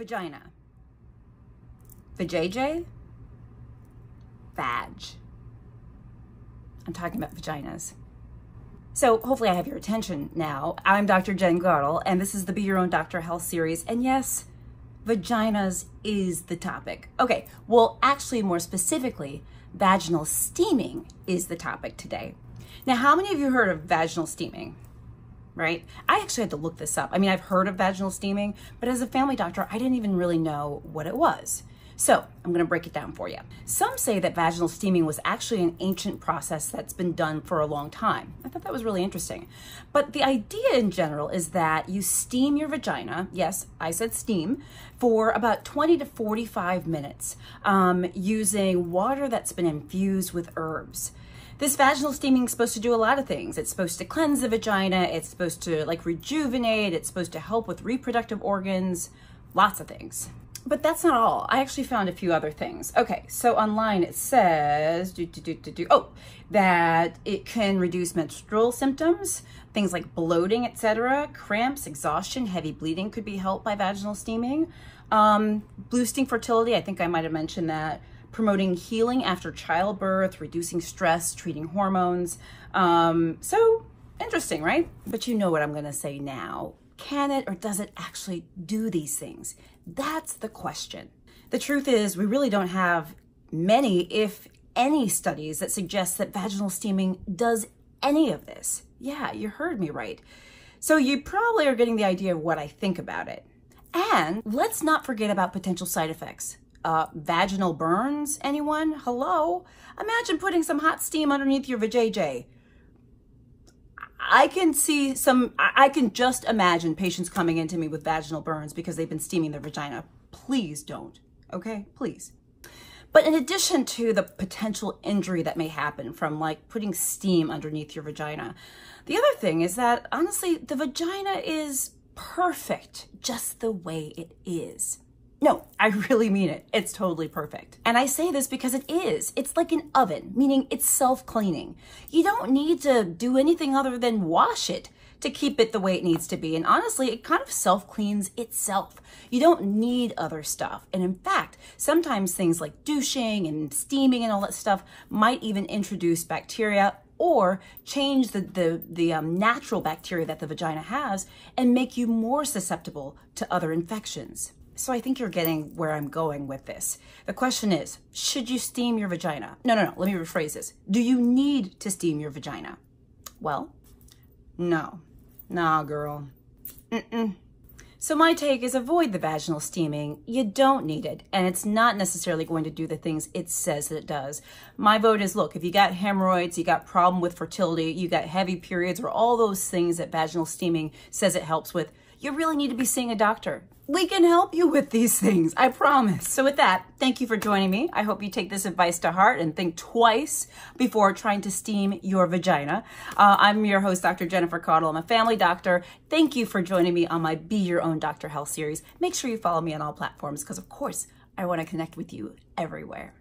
vagina. Vajayjay? Vag. I'm talking about vaginas. So hopefully I have your attention now. I'm Dr. Jen Caudle, and this is the Be Your Own Doctor Health series. And yes, vaginas is the topic. Okay, well, actually, more specifically, vaginal steaming is the topic today. Now, how many of you heard of vaginal steaming? Right? I actually had to look this up. I mean, I've heard of vaginal steaming, but as a family doctor, I didn't even really know what it was. So I'm going to break it down for you. Some say that vaginal steaming was actually an ancient process that's been done for a long time. I thought that was really interesting. But the idea in general is that you steam your vagina, yes, I said steam, for about 20 to 45 minutes um, using water that's been infused with herbs. This vaginal steaming is supposed to do a lot of things. It's supposed to cleanse the vagina, it's supposed to like rejuvenate, it's supposed to help with reproductive organs, lots of things but that's not all. I actually found a few other things. Okay, so online it says, do, do, do, do, do, oh, that it can reduce menstrual symptoms, things like bloating, etc., cramps, exhaustion, heavy bleeding could be helped by vaginal steaming. Um, boosting fertility, I think I might have mentioned that. Promoting healing after childbirth, reducing stress, treating hormones. Um, so interesting, right? But you know what I'm going to say now. Can it or does it actually do these things? That's the question. The truth is, we really don't have many, if any, studies that suggest that vaginal steaming does any of this. Yeah, you heard me right. So you probably are getting the idea of what I think about it. And let's not forget about potential side effects. Uh, vaginal burns, anyone? Hello? Imagine putting some hot steam underneath your vajayjay. I can see some, I can just imagine patients coming into me with vaginal burns because they've been steaming their vagina. Please don't, okay? Please. But in addition to the potential injury that may happen from like putting steam underneath your vagina, the other thing is that honestly, the vagina is perfect just the way it is. No, I really mean it. It's totally perfect. And I say this because it is. It's like an oven, meaning it's self-cleaning. You don't need to do anything other than wash it to keep it the way it needs to be. And honestly, it kind of self-cleans itself. You don't need other stuff. And in fact, sometimes things like douching and steaming and all that stuff might even introduce bacteria or change the, the, the um, natural bacteria that the vagina has and make you more susceptible to other infections. So I think you're getting where I'm going with this. The question is, should you steam your vagina? No, no, no, let me rephrase this. Do you need to steam your vagina? Well, no. Nah, girl. Mm-mm. So my take is avoid the vaginal steaming. You don't need it, and it's not necessarily going to do the things it says that it does. My vote is, look, if you got hemorrhoids, you got problem with fertility, you got heavy periods, or all those things that vaginal steaming says it helps with, you really need to be seeing a doctor we can help you with these things, I promise. So with that, thank you for joining me. I hope you take this advice to heart and think twice before trying to steam your vagina. Uh, I'm your host, Dr. Jennifer Caudle. I'm a family doctor. Thank you for joining me on my Be Your Own Doctor Health series. Make sure you follow me on all platforms because, of course, I want to connect with you everywhere.